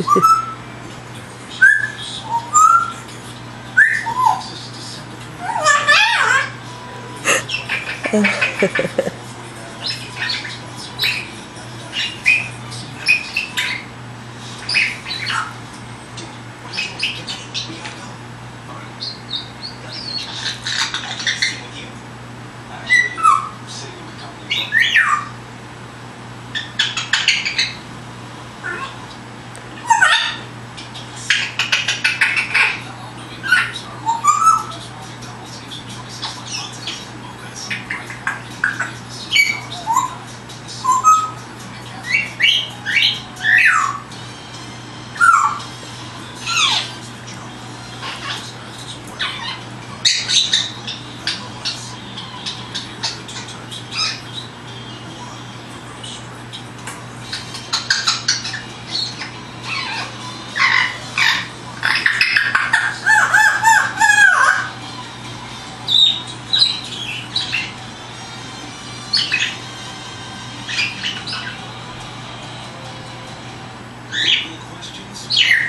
Yeah. questions?